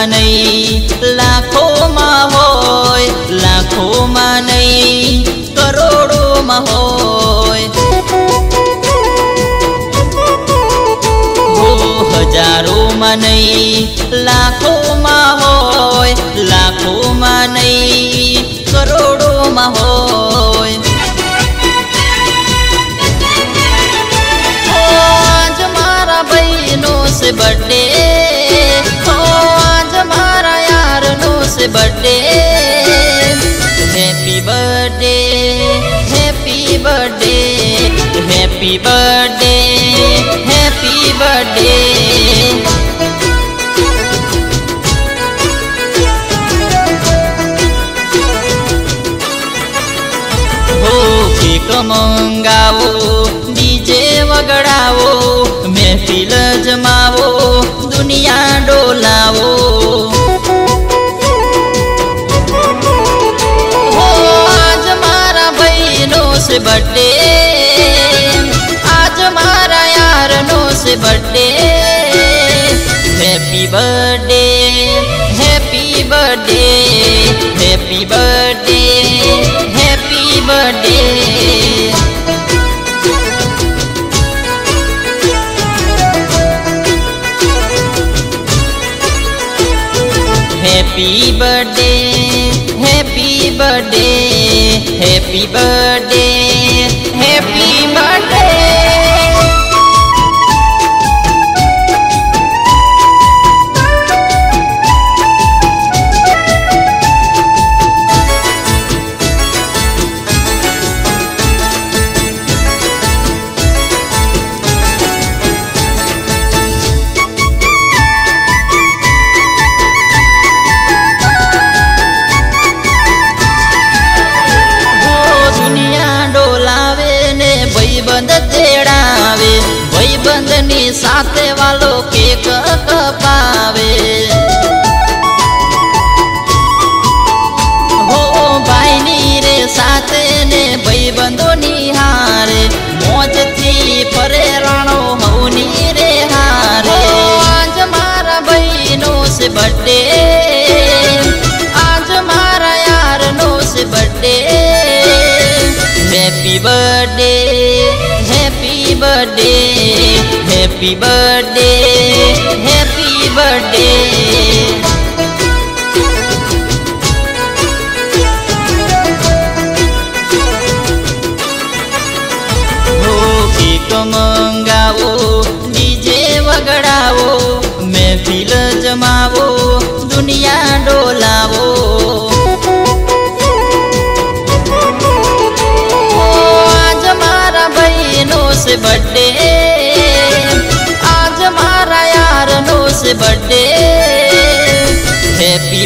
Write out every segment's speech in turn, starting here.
લાખોમાં નહીં લાખોમાં હોય, લાખોમાં નહીં, કરોડોમાં હોય. હજારોમાં નહીં, લાખોમાં હોય, લાખોમાં નહીં, કરોડોમાં હોય. But birthday happy birthday happy birthday happy birthday happy birthday हो cake मंगाओ birthday happy birthday happy birthday happy birthday happy birthday happy birthday happy birthday happy birthday happy birthday happy birthday happy birthday happy birthday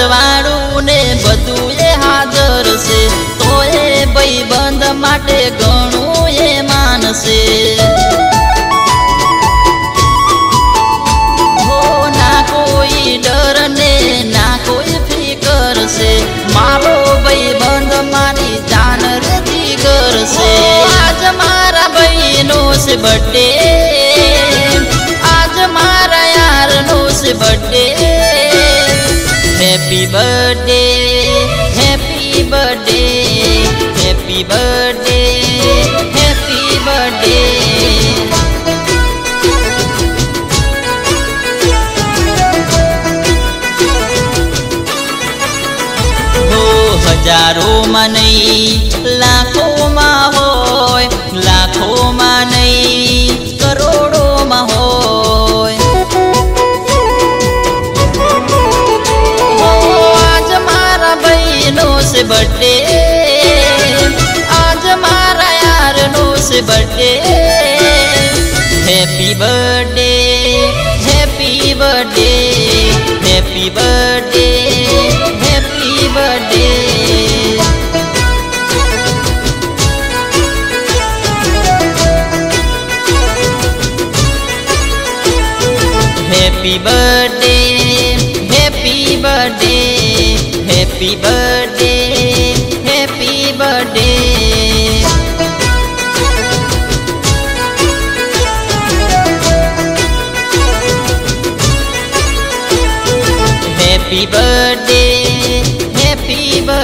રજવાડું ને બધું એ હાજર છે. તો એ ભાઈબંધ માટે ઘણું એ માનશે ના કોઈ ડર ને ના કોઈ ફિકર છે. મારો ભાઈબંધ મારી જાન રેતી કરશે આજ મારા ભાઈનો છે birthday happy birthday happy birthday happy birthday happy birthday हो हज़ारों मनई लाखों birthday. Happy birthday happy birthday. Happy birthday happy birthday. Happy birthday happy birthday. Happy birthday.